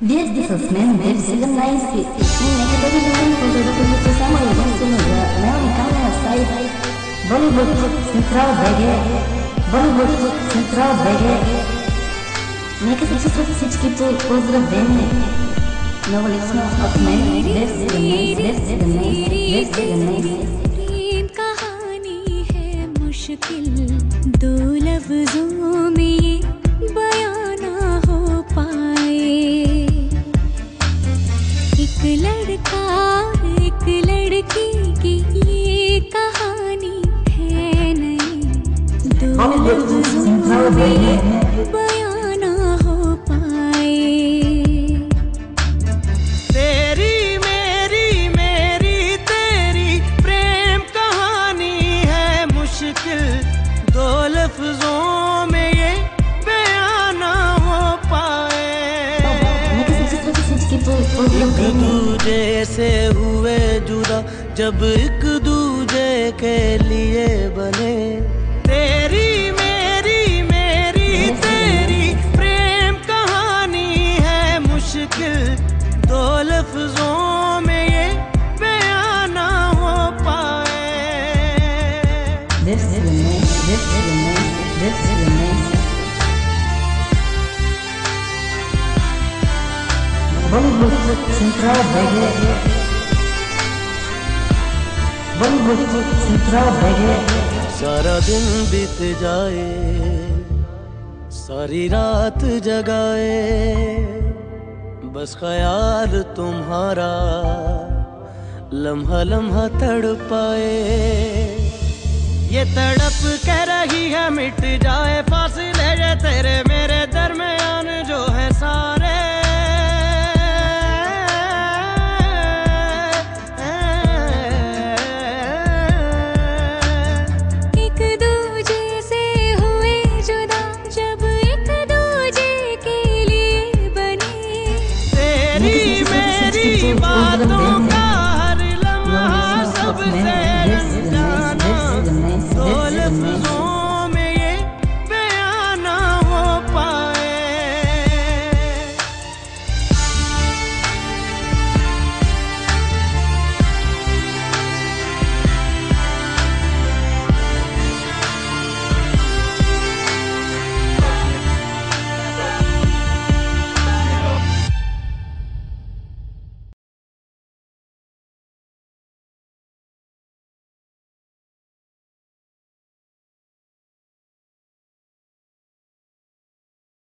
Desde Sussman deve ser mais Nem que todo mundo com todo mundo se sama e vamos se mudar Não me calma sai Bollywood Central Reggae Bollywood Central Reggae Нека се чувстват всички поздравени Много лично от мен 2017, 2017, 2017 प्रेम कहानी है मुश्किल दो लफ्जों लड़का एक लड़की की ये कहानी है नहीं। दो लफ्जों में हो पाए। तेरी मेरी मेरी तेरी प्रेम कहानी है मुश्किल दो लफ्जों में दूजे से हुए जुदा जब एक दूजे के लिए बने तेरी मेरी मेरी तेरी प्रेम कहानी है मुश्किल दो लफ्जों में ये बयां ना हो पाए 2017, 2017, 2017 सारा दिन बीत जाए, सारी रात जगाए। बस ख्याल तुम्हारा, लम्हा लम्हा तड़ पाए ये तड़प कह रही है, मिट जाए फासले तेरे goes on.